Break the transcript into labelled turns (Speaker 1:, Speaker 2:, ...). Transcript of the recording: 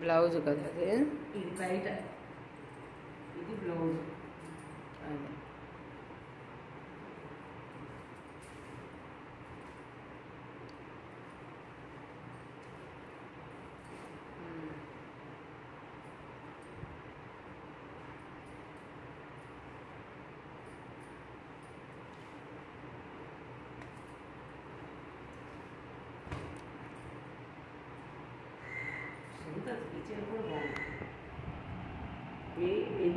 Speaker 1: Blouse కదా అది
Speaker 2: ఇది బయట ఇది blouse kids, it's important. We